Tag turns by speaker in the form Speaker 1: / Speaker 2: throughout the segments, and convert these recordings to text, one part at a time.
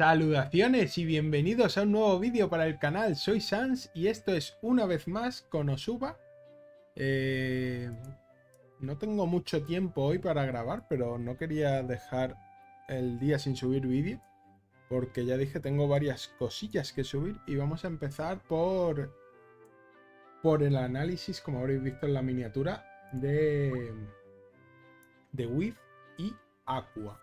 Speaker 1: Saludaciones y bienvenidos a un nuevo vídeo para el canal, soy Sans y esto es una vez más con Osuba. Eh, no tengo mucho tiempo hoy para grabar, pero no quería dejar el día sin subir vídeo, porque ya dije tengo varias cosillas que subir y vamos a empezar por, por el análisis, como habréis visto en la miniatura, de, de With y Aqua.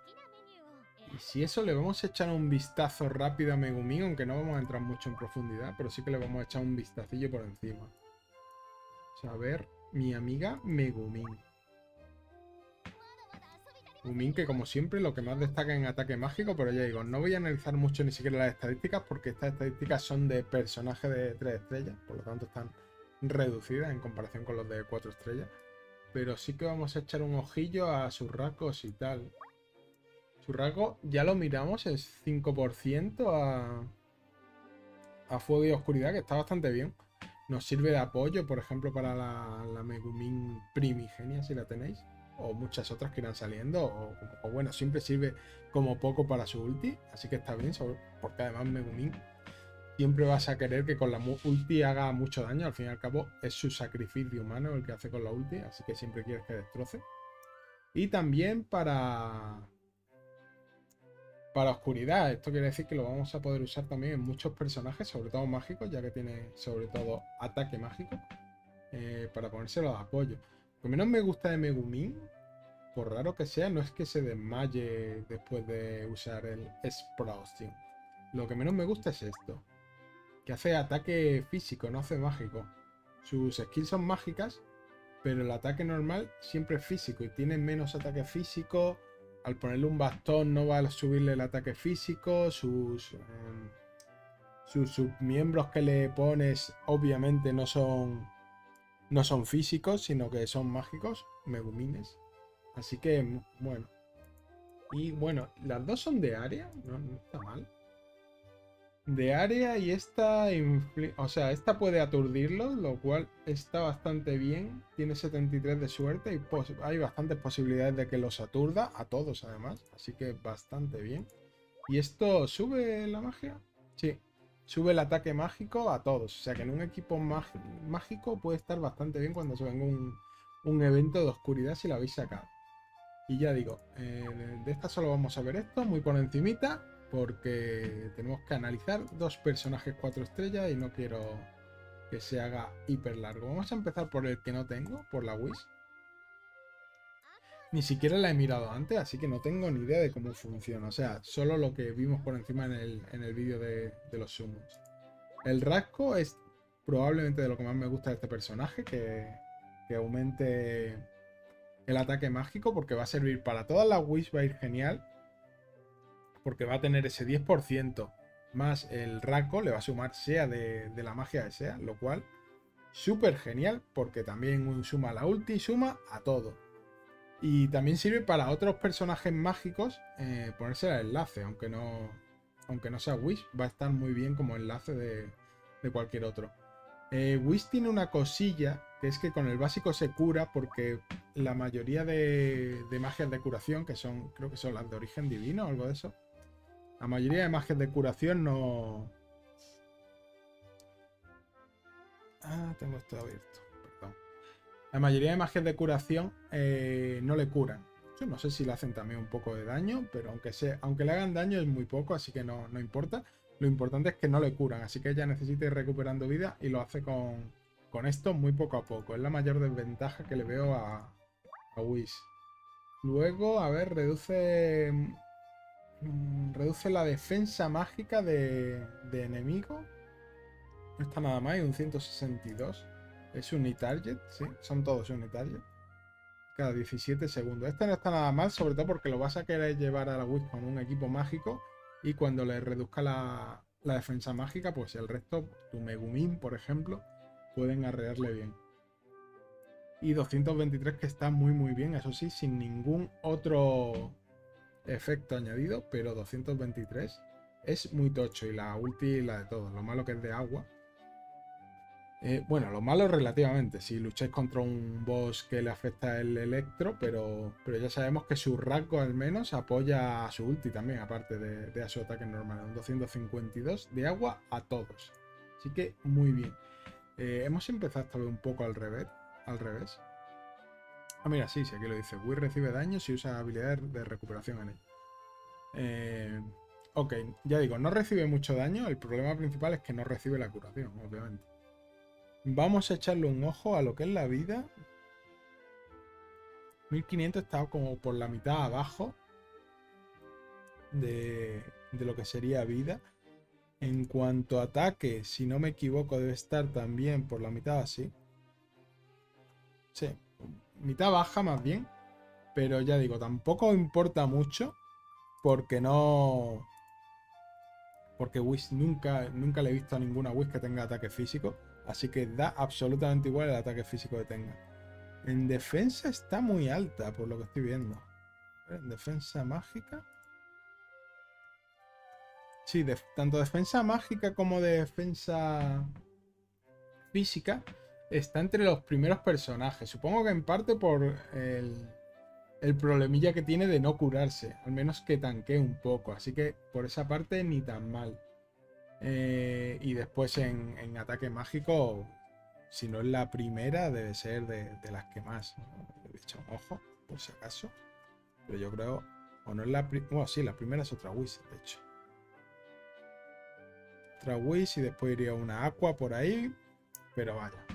Speaker 1: Y si eso le vamos a echar un vistazo rápido a Megumin, aunque no vamos a entrar mucho en profundidad, pero sí que le vamos a echar un vistacillo por encima. a ver, mi amiga Megumin. Megumin que como siempre lo que más destaca en ataque mágico, pero ya digo, no voy a analizar mucho ni siquiera las estadísticas porque estas estadísticas son de personaje de 3 estrellas, por lo tanto están reducidas en comparación con los de 4 estrellas. Pero sí que vamos a echar un ojillo a sus rasgos y tal. Su ya lo miramos, es 5% a, a fuego y oscuridad, que está bastante bien. Nos sirve de apoyo, por ejemplo, para la, la Megumin primigenia, si la tenéis. O muchas otras que irán saliendo. O, bueno, siempre sirve como poco para su ulti. Así que está bien, porque además Megumin siempre vas a querer que con la ulti haga mucho daño. Al fin y al cabo es su sacrificio humano el que hace con la ulti. Así que siempre quieres que destroce. Y también para, para oscuridad. Esto quiere decir que lo vamos a poder usar también en muchos personajes, sobre todo mágicos, ya que tiene sobre todo ataque mágico, eh, para ponérselo de apoyo. Lo que menos me gusta de Megumin, por raro que sea, no es que se desmaye después de usar el Sprouting. Lo que menos me gusta es esto, que hace ataque físico, no hace mágico. Sus skills son mágicas, pero el ataque normal siempre es físico y tiene menos ataque físico, al ponerle un bastón no va a subirle el ataque físico, sus, em, sus, miembros que le pones obviamente no son, no son físicos, sino que son mágicos, megumines. Así que, bueno. Y bueno, las dos son de área, no está mal de área y esta, o sea, esta puede aturdirlo, lo cual está bastante bien. Tiene 73 de suerte y hay bastantes posibilidades de que los aturda, a todos además, así que bastante bien. ¿Y esto sube la magia? Sí, sube el ataque mágico a todos, o sea que en un equipo mágico puede estar bastante bien cuando se venga un, un evento de oscuridad si la habéis sacado. Y ya digo, eh, de esta solo vamos a ver esto, muy por encimita porque tenemos que analizar dos personajes cuatro estrellas y no quiero que se haga hiper largo. Vamos a empezar por el que no tengo, por la Wish. Ni siquiera la he mirado antes, así que no tengo ni idea de cómo funciona. O sea, solo lo que vimos por encima en el, vídeo de, los summons. El rasgo es probablemente de lo que más me gusta de este personaje, que, que aumente el ataque mágico, porque va a servir para todas las Wish, va a ir genial porque va a tener ese 10% más el raco, le va a sumar sea de, la magia que sea, lo cual súper genial porque también suma la ulti, suma a todo. Y también sirve para otros personajes mágicos eh, ponerse el enlace, aunque no, aunque no sea Wish, va a estar muy bien como enlace de, cualquier otro. Eh, Wish tiene una cosilla que es que con el básico se cura porque la mayoría de, de magias de curación, que son, creo que son las de origen divino o algo de eso, la mayoría de magias de curación no... Ah, tengo esto abierto. Perdón. La mayoría de magias de curación eh, no le curan. Yo no sé si le hacen también un poco de daño, pero aunque, sea, aunque le hagan daño es muy poco, así que no, no importa. Lo importante es que no le curan, así que ella necesita ir recuperando vida y lo hace con, con esto muy poco a poco. Es la mayor desventaja que le veo a, a Wish. Luego, a ver, reduce reduce la defensa mágica de, enemigo. No está nada más, hay un 162. Es unitarget, sí, son todos unitarget. Cada 17 segundos. Este no está nada mal, sobre todo porque lo vas a querer llevar a la Wii con un equipo mágico. Y cuando le reduzca la, la defensa mágica, pues el resto, tu Megumin, por ejemplo, pueden arrearle bien. Y 223 que está muy muy bien, eso sí, sin ningún otro efecto añadido, pero 223 es muy tocho y la ulti la de todo. Lo malo que es de agua. Eh, bueno, lo malo relativamente, si lucháis contra un boss que le afecta el electro, pero, pero ya sabemos que su rasgo al menos apoya a su ulti también, aparte de, a su ataque normal. Un 252 de agua a todos. Así que muy bien. Eh, hemos empezado esta vez un poco al revés. Al revés. Ah, mira, sí, sí, aquí lo dice. Wii recibe daño si usa habilidad de recuperación en él. Eh, ok, ya digo, no recibe mucho daño. El problema principal es que no recibe la curación, obviamente. Vamos a echarle un ojo a lo que es la vida. 1500 está como por la mitad abajo de, lo que sería vida. En cuanto a ataque, si no me equivoco, debe estar también por la mitad así. Sí, mitad baja más bien. Pero ya digo, tampoco importa mucho porque no... Porque Wish nunca, nunca le he visto a ninguna Wish que tenga ataque físico. Así que da absolutamente igual el ataque físico que tenga. En defensa está muy alta, por lo que estoy viendo. En defensa mágica. Sí, tanto defensa mágica como defensa física está entre los primeros personajes. Supongo que en parte por el, el problemilla que tiene de no curarse. Al menos que tanquee un poco. Así que por esa parte ni tan mal. Eh, y después en, ataque mágico, si no es la primera, debe ser de, las que más. He dicho, ojo, por si acaso. Pero yo creo, o no es la primera, bueno, sí, la primera es otra Wiz, de hecho. Otra Wiz y después iría una Aqua por ahí. Pero vaya.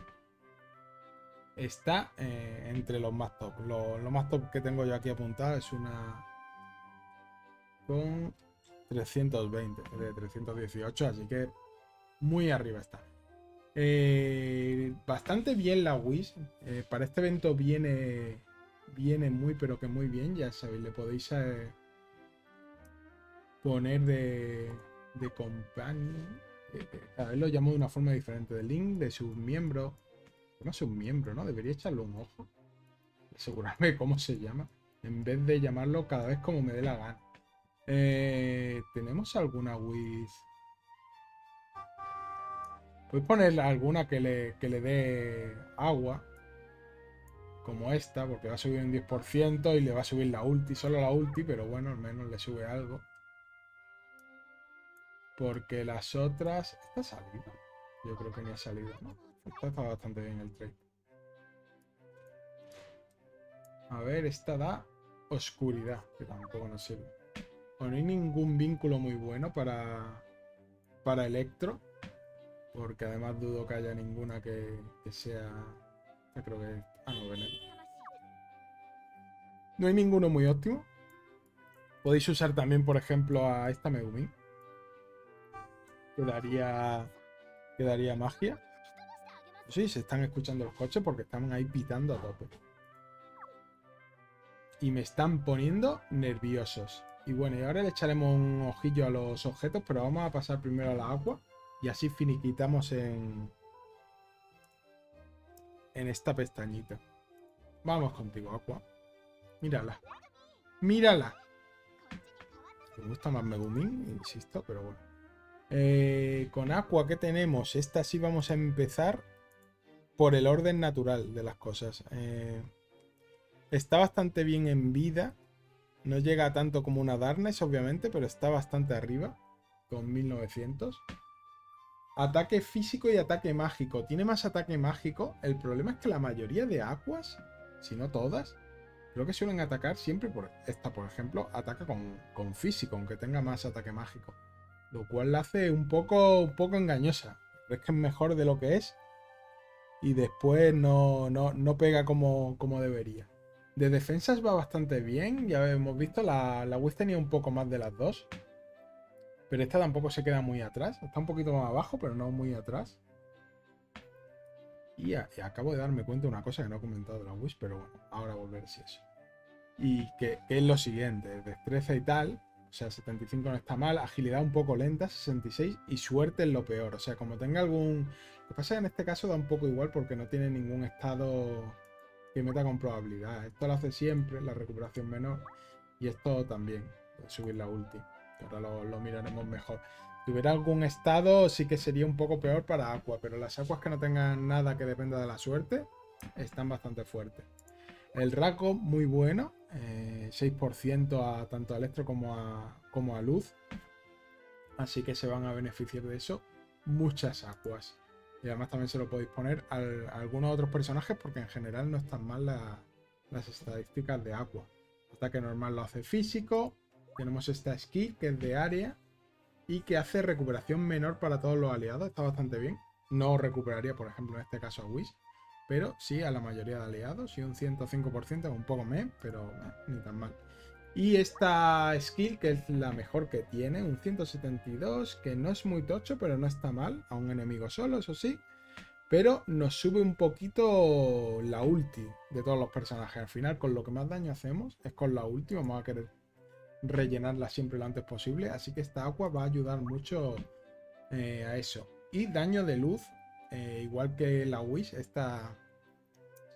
Speaker 1: Está eh, entre los más top. Lo, lo más top que tengo yo aquí apuntado es una con 320 de 318, así que muy arriba está. Eh, bastante bien la Wish. Eh, para este evento viene, viene muy, pero que muy bien. Ya sabéis, le podéis poner de, de companion. a ver, lo llamo de una forma diferente. De link, de sus miembros. No sé, un miembro, ¿no? Debería echarle un ojo. Asegurarme cómo se llama. En vez de llamarlo cada vez como me dé la gana. Eh, ¿Tenemos alguna Wiz? Voy a poner alguna que le, que le dé agua. Como esta, porque va a subir un 10% y le va a subir la ulti, solo la ulti, pero bueno, al menos le sube algo. Porque las otras... Esta ha salido. Yo creo que ni ha salido, ¿no? Está bastante bien el trade. A ver, esta da oscuridad, que tampoco nos sirve no hay ningún vínculo muy bueno para, para Electro. Porque además dudo que haya ninguna que, sea... creo que... Ah, no, No hay ninguno muy óptimo. Podéis usar también, por ejemplo, a esta Megumi. Que daría, que daría magia. Sí, se están escuchando los coches porque están ahí pitando a tope. Y me están poniendo nerviosos. Y bueno, y ahora le echaremos un ojillo a los objetos, pero vamos a pasar primero a la agua. Y así finiquitamos en... En esta pestañita. Vamos contigo, Aqua. Mírala. ¡Mírala! Me gusta más Megumin, insisto, pero bueno. Eh, con Aqua, ¿qué tenemos? Esta sí vamos a empezar por el orden natural de las cosas. Eh, está bastante bien en vida. No llega tanto como una Darkness, obviamente, pero está bastante arriba, con 1900. Ataque físico y ataque mágico. Tiene más ataque mágico. El problema es que la mayoría de Aquas, si no todas, creo que suelen atacar siempre por esta, por ejemplo, ataca con, físico, aunque tenga más ataque mágico. Lo cual la hace un poco, un poco engañosa. Crees que es mejor de lo que es y después no, no, pega como, como debería. De defensas va bastante bien, ya hemos visto, la, la Wiz tenía un poco más de las dos. Pero esta tampoco se queda muy atrás, está un poquito más abajo, pero no muy atrás. Y, acabo de darme cuenta de una cosa que no he comentado de la Wish, pero bueno, ahora volver si eso. Y que, es lo siguiente, destreza y tal, o sea, 75 no está mal, agilidad un poco lenta, 66, y suerte es lo peor. O sea, como tenga algún... Lo que pasa es que en este caso da un poco igual porque no tiene ningún estado que meta con probabilidad. Esto lo hace siempre, la recuperación menor. Y esto también, subir la ulti. Ahora lo, lo miraremos mejor. Si hubiera algún estado, sí que sería un poco peor para Aqua, pero las aguas que no tengan nada que dependa de la suerte están bastante fuertes. El Raco, muy bueno, 6% eh, a tanto a Electro como a, como a Luz. Así que se van a beneficiar de eso muchas aguas. Y además también se lo podéis poner a, algunos otros personajes porque en general no están mal las estadísticas de Aqua. Ataque normal lo hace físico. Tenemos esta skill que es de área y que hace recuperación menor para todos los aliados. Está bastante bien. No recuperaría, por ejemplo, en este caso a Wish, pero sí a la mayoría de aliados. Y un 105%, un poco me, pero eh, ni tan mal. Y esta skill, que es la mejor que tiene, un 172, que no es muy tocho, pero no está mal. A un enemigo solo, eso sí. Pero nos sube un poquito la ulti de todos los personajes. Al final, con lo que más daño hacemos es con la ulti. Vamos a querer rellenarla siempre lo antes posible. Así que esta agua va a ayudar mucho eh, a eso. Y daño de luz, eh, igual que la Wish, esta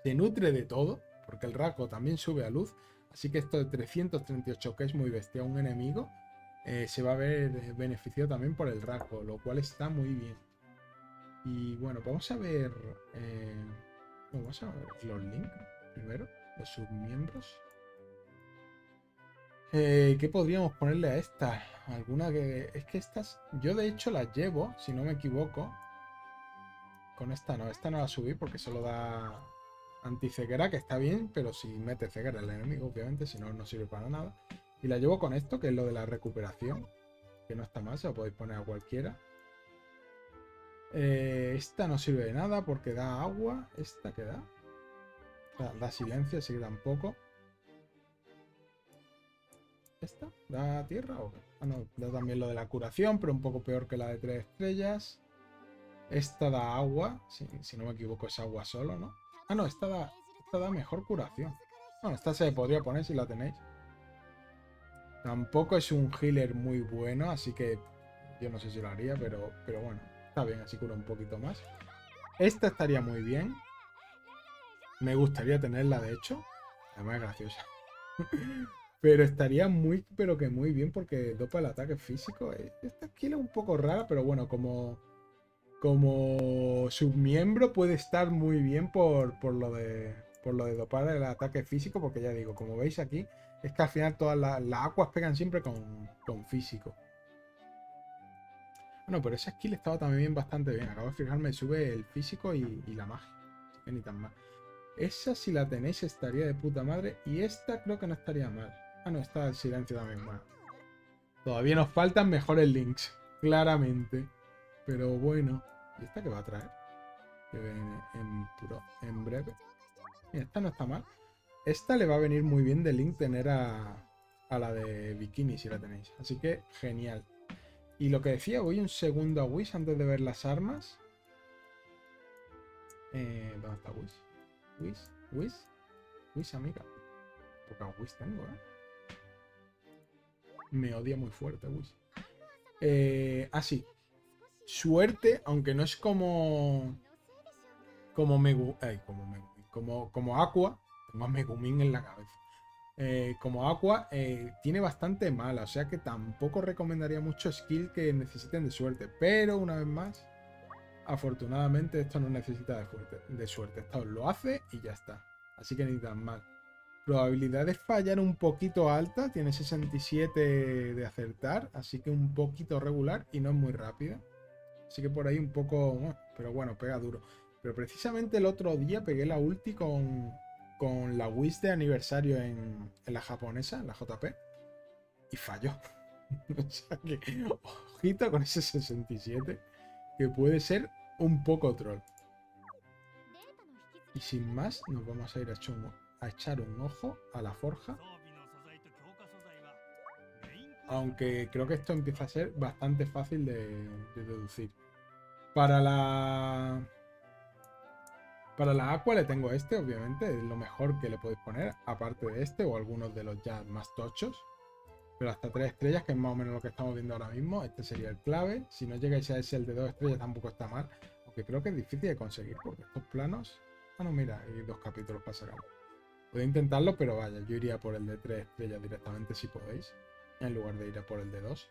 Speaker 1: se nutre de todo, porque el Raco también sube a luz. Así que esto de 338, que es muy bestia, un enemigo, eh, se va a ver beneficiado también por el Raco, lo cual está muy bien. Y bueno, vamos a ver... vamos a ver los links primero, los submiembros. Eh, ¿Qué podríamos ponerle a esta? Alguna que... Es que estas... Yo de hecho las llevo, si no me equivoco. Con esta no. Esta no la subí porque solo da anticeguera, que está bien, pero si mete ceguera el enemigo, obviamente, si no, no sirve para nada. Y la llevo con esto, que es lo de la recuperación. Que no está mal, se lo podéis poner a cualquiera. Eh, esta no sirve de nada porque da agua. ¿Esta que da? Da, da silencio, así que tampoco. ¿Esta? ¿Da tierra Ah, no, da también lo de la curación, pero un poco peor que la de tres estrellas. Esta da agua, si, no me equivoco es agua solo, ¿no? Ah, no, esta da, esta da mejor curación. Bueno, esta se podría poner si la tenéis. Tampoco es un healer muy bueno, así que yo no sé si lo haría, pero, pero bueno, está bien, así cura un poquito más. Esta estaría muy bien. Me gustaría tenerla, de hecho. Además es graciosa. Pero estaría muy, pero que muy bien porque dopa el ataque físico. Eh, esta skill es un poco rara, pero bueno, como, como submiembro puede estar muy bien por, por, lo de, por lo de dopar el ataque físico, porque ya digo, como veis aquí, es que al final todas las, aguas pegan siempre con, con físico. Bueno, pero esa skill estaba también bastante bien. Acabo de fijarme, sube el físico y, la magia. Ni tan mal. Esa si la tenéis estaría de puta madre. Y esta creo que no estaría mal. Ah, no, está el silencio también. Bueno. Todavía nos faltan mejores links. Claramente. Pero bueno. ¿Y esta qué va a traer? Que viene en, breve. Esta no está mal. Esta le va a venir muy bien de link tener a, a la de Bikini si la tenéis. Así que genial. Y lo que decía, voy un segundo a Wish antes de ver las armas. Eh, ¿Dónde está Wish? Wish, Wish, Wish amiga. Poca Wish tengo, ¿eh? me odia muy fuerte, Wish. Eh, así. Suerte, aunque no es como. Como Megu. como Como, como Aqua. Tengo a Megumin en la cabeza. Eh, como Aqua, eh, tiene bastante mala. O sea que tampoco recomendaría mucho skill que necesiten de suerte. Pero una vez más, afortunadamente esto no necesita de, de suerte. Esto lo hace y ya está. Así que ni tan mal. Probabilidad de fallar un poquito alta, tiene 67 de acertar, así que un poquito regular y no es muy rápida. Así que por ahí un poco, pero bueno, pega duro. Pero precisamente el otro día pegué la ulti con, con la Wish de aniversario en, en la japonesa, en la JP, y falló. o sea que, ojito con ese 67, que puede ser un poco troll. Y sin más, nos vamos a ir a echar un ojo a la forja. Aunque creo que esto empieza a ser bastante fácil de, deducir. Para la... Para la Aqua le tengo este, obviamente, es lo mejor que le podéis poner, aparte de este o algunos de los ya más tochos. Pero hasta tres estrellas, que es más o menos lo que estamos viendo ahora mismo, este sería el clave. Si no llegáis a ese el de dos estrellas tampoco está mal, aunque creo que es difícil de conseguir, porque estos planos... Ah, no, mira, hay dos capítulos para sacar. Puedo intentarlo, pero vaya, yo iría por el de 3 estrellas directamente si podéis, en lugar de ir a por el de 2.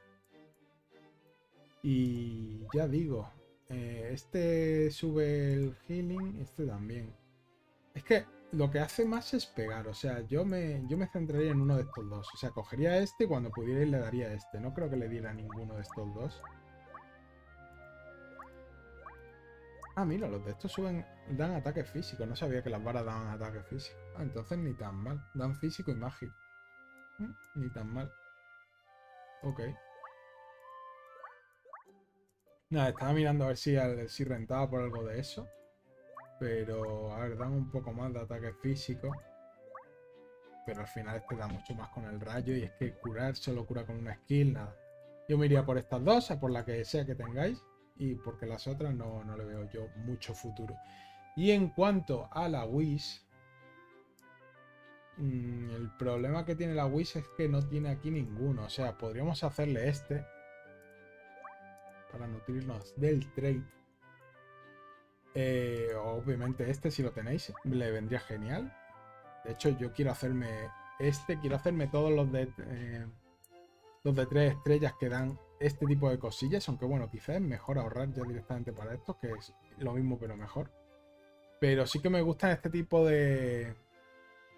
Speaker 1: Y ya digo, eh, este sube el healing, este también. Es que lo que hace más es pegar, o sea, yo me, yo me centraría en uno de estos dos. O sea, cogería este y cuando pudiera le daría este. No creo que le diera ninguno de estos dos. Ah, mira, los de estos suben, dan ataque físico. No sabía que las varas daban ataque físico. Ah, entonces ni tan mal. Dan físico y mágico. Mm, ni tan mal. Ok. Nada, estaba mirando a ver si, si rentaba por algo de eso. Pero, a ver, dan un poco más de ataque físico. Pero al final este da mucho más con el rayo. Y es que curar solo cura con una skill, nada. Yo me iría por estas dos, por la que sea que tengáis y porque las otras no, le veo yo mucho futuro. Y en cuanto a la Wish, mm, el problema que tiene la Wish es que no tiene aquí ninguno. O sea, podríamos hacerle este para nutrirnos del trade. Eh, obviamente este, si lo tenéis, le vendría genial. De hecho, yo quiero hacerme este, quiero hacerme todos los de... Eh, los de tres estrellas que dan este tipo de cosillas, aunque bueno, quizás es mejor ahorrar ya directamente para esto, que es lo mismo pero mejor. Pero sí que me gustan este tipo de,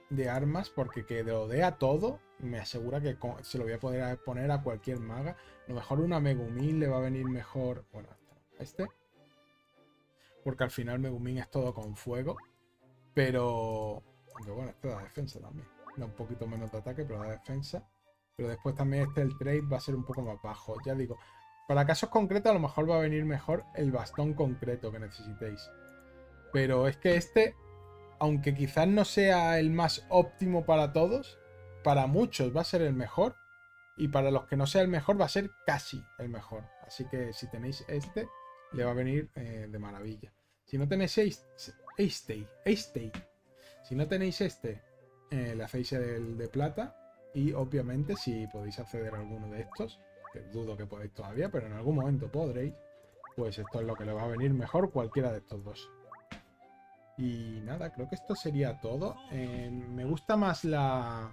Speaker 1: de armas porque que lo dé a todo me asegura que se lo voy a poder poner a cualquier maga. A lo mejor una Megumin le va a venir mejor, bueno, este. Porque al final Megumin es todo con fuego. Pero, aunque bueno, este da defensa también. Da un poquito menos de ataque, pero da defensa. Pero después también este, el trade va a ser un poco más bajo. Ya digo, para casos concretos a lo mejor va a venir mejor el bastón concreto que necesitéis. Pero es que este, aunque quizás no sea el más óptimo para todos, para muchos va a ser el mejor. Y para los que no sea el mejor va a ser casi el mejor. Así que si tenéis este, le va a venir eh, de maravilla. Si no tenéis este, este, si no tenéis este, eh, le hacéis el de plata y obviamente si podéis acceder a alguno de estos, que dudo que podéis todavía, pero en algún momento podréis, pues esto es lo que le va a venir mejor cualquiera de estos dos. Y nada, creo que esto sería todo. Eh, me gusta más la...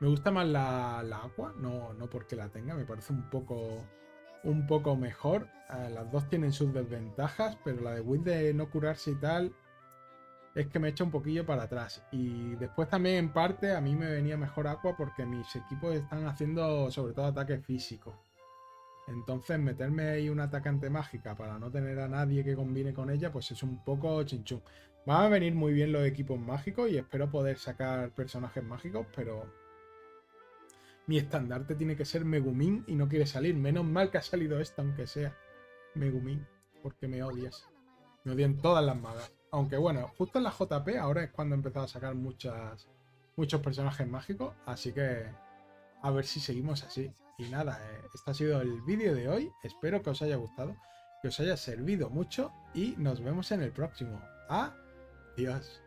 Speaker 1: me gusta más la, agua, no, no porque la tenga, me parece un poco un poco mejor. Eh, las dos tienen sus desventajas, pero la de Wii de no curarse y tal es que me echa un poquillo para atrás. Y después también en parte a mí me venía mejor Aqua porque mis equipos están haciendo sobre todo ataque físico. Entonces meterme ahí una atacante mágica para no tener a nadie que combine con ella, pues es un poco chinchún. Van a venir muy bien los equipos mágicos y espero poder sacar personajes mágicos, pero mi estandarte tiene que ser Megumin y no quiere salir. Menos mal que ha salido esta, aunque sea Megumin, porque me odias. Me odian todas las magas. Aunque bueno, justo en la JP ahora es cuando he empezado a sacar muchas, muchos personajes mágicos. Así que a ver si seguimos así. Y nada, eh, este ha sido el vídeo de hoy. Espero que os haya gustado, que os haya servido mucho y nos vemos en el próximo. Adiós.